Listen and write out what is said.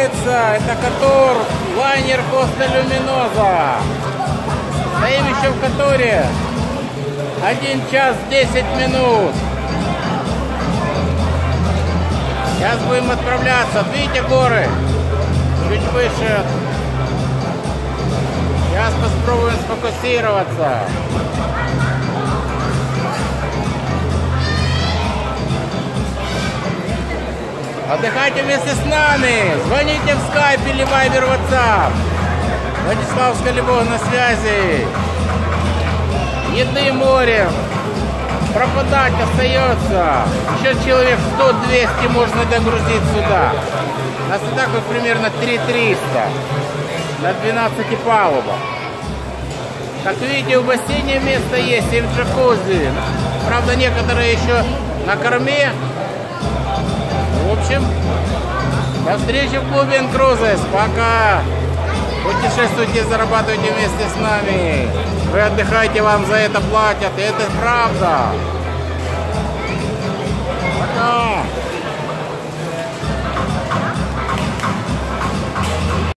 находится, это Котор, лайнер Коста Люминоза. Стоим еще в Которе. 1 час 10 минут. Сейчас будем отправляться. Видите горы? Чуть выше. Сейчас попробуем сфокусироваться. Отдыхайте вместе с нами. Звоните в скайп или вайбер WhatsApp. Владиславская любовь на связи. Еды море. Пропадать остается. Еще человек 100-200 можно догрузить сюда. Нас и так вот примерно 3300 на 12 палубах. Как видите, в бассейне место есть и в джакузи. Правда, некоторые еще на корме. В общем, до встречи в клубе Инкрузес. Пока. Путешествуйте, зарабатывайте вместе с нами. Вы отдыхаете, вам за это платят. И это правда.